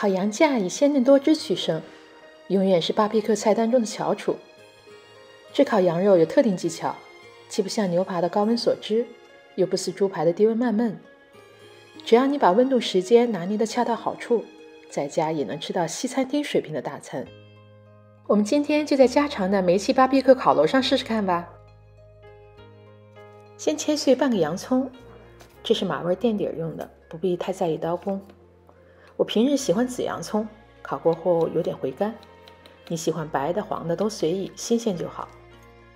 烤羊架以鲜嫩多汁取胜，永远是巴比克菜单中的翘楚。炙烤羊肉有特定技巧，既不像牛排的高温锁汁，又不似猪排的低温慢焖。只要你把温度时间拿捏得恰到好处，在家也能吃到西餐厅水平的大餐。我们今天就在家常的煤气巴比克烤炉上试试看吧。先切碎半个洋葱，这是马味垫底用的，不必太在意刀工。我平日喜欢紫洋葱，烤过后有点回甘。你喜欢白的、黄的都随意，新鲜就好。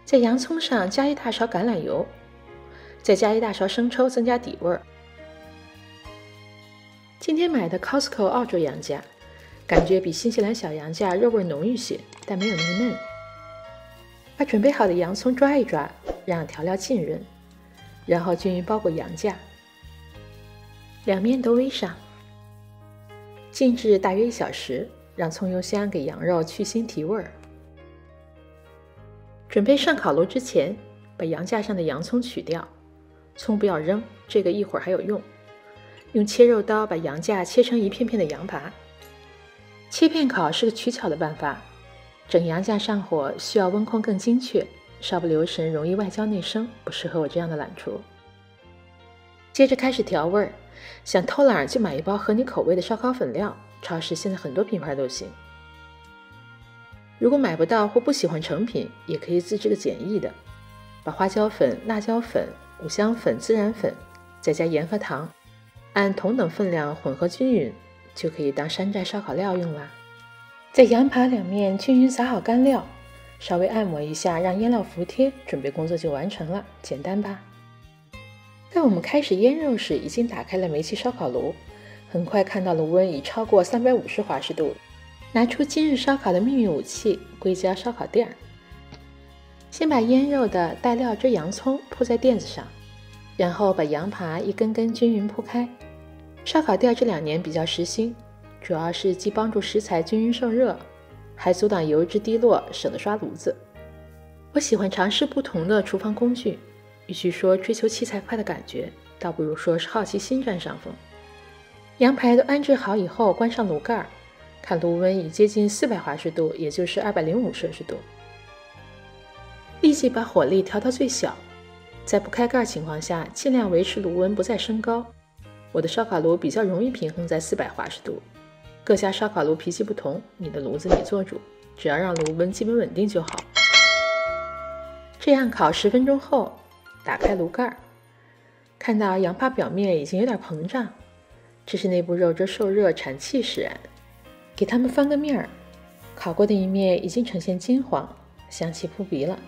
在洋葱上加一大勺橄榄油，再加一大勺生抽，增加底味儿。今天买的 Costco 澳洲羊架，感觉比新西兰小羊架肉味浓郁些，但没有那么嫩。把准备好的洋葱抓一抓，让调料浸润，然后均匀包裹羊架，两面都煨上。静置大约一小时，让葱油香给羊肉去腥提味儿。准备上烤炉之前，把羊架上的洋葱取掉，葱不要扔，这个一会儿还有用。用切肉刀把羊架切成一片片的羊扒。切片烤是个取巧的办法，整羊架上火需要温控更精确，稍不留神容易外焦内生，不适合我这样的懒厨。接着开始调味儿。想偷懒就买一包合你口味的烧烤粉料，超市现在很多品牌都行。如果买不到或不喜欢成品，也可以自制个简易的，把花椒粉、辣椒粉、五香粉、孜然粉，再加盐和糖，按同等分量混合均匀，就可以当山寨烧烤料用啦。在羊排两面均匀撒好干料，稍微按摩一下，让腌料服帖，准备工作就完成了，简单吧？在我们开始腌肉时，已经打开了煤气烧烤炉，很快看到炉温已超过三百五十华氏度。拿出今日烧烤的秘密武器——硅胶烧烤垫儿。先把腌肉的带料汁洋葱铺在垫子上，然后把羊扒一根根均匀铺开。烧烤垫这两年比较时兴，主要是既帮助食材均匀受热，还阻挡油脂滴落，省得刷炉子。我喜欢尝试不同的厨房工具。与其说追求器材快的感觉，倒不如说是好奇心占上风。羊排都安置好以后，关上炉盖儿，看炉温已接近四百华氏度，也就是二百零五摄氏度。立即把火力调到最小，在不开盖情况下，尽量维持炉温不再升高。我的烧烤炉比较容易平衡在四百华氏度。各家烧烤炉脾气不同，你的炉子你做主，只要让炉温基本稳定就好。这样烤十分钟后。打开炉盖，看到羊扒表面已经有点膨胀，这是内部肉汁受热产气使然。给它们翻个面儿，烤过的一面已经呈现金黄，香气扑鼻了。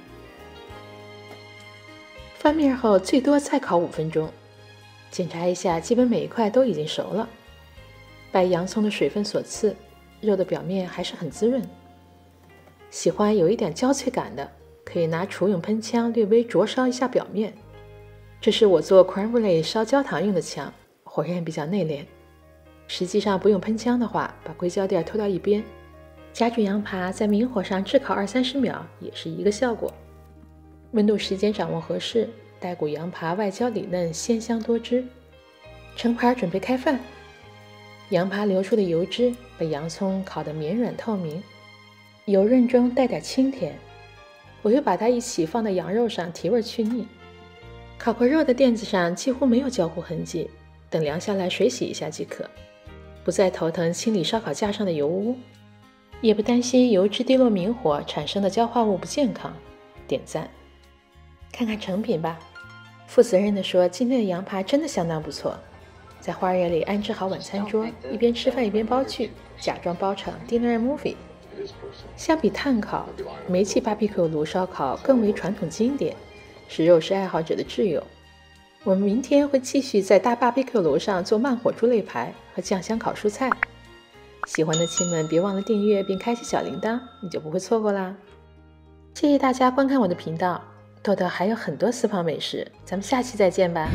翻面后最多再烤五分钟，检查一下，基本每一块都已经熟了。拜洋葱的水分所赐，肉的表面还是很滋润。喜欢有一点焦脆感的。可以拿厨用喷枪略微灼烧一下表面，这是我做 creme brulee 烧焦糖用的枪，火焰比较内敛。实际上不用喷枪的话，把硅胶垫拖到一边，夹住羊扒在明火上炙烤二三十秒，也是一个效果。温度时间掌握合适，带骨羊扒外焦里嫩，鲜香多汁。盛盘准备开饭，羊扒流出的油脂把洋葱烤得绵软透明，油润中带点清甜。我又把它一起放到羊肉上提味去腻。烤过肉的垫子上几乎没有焦糊痕迹，等凉下来水洗一下即可，不再头疼清理烧烤架上的油污，也不担心油脂滴落明火产生的焦化物不健康。点赞！看看成品吧。负责任的说，今天的羊排真的相当不错。在花园里安置好晚餐桌，一边吃饭一边煲剧，假装包场 dinner and movie。相比炭烤，煤气 BBQ 炉烧烤更为传统经典，是肉食爱好者的挚友。我们明天会继续在大 BBQ 炉上做慢火猪肋排和酱香烤蔬菜。喜欢的亲们别忘了订阅并开启小铃铛，你就不会错过啦。谢谢大家观看我的频道，豆豆还有很多私房美食，咱们下期再见吧。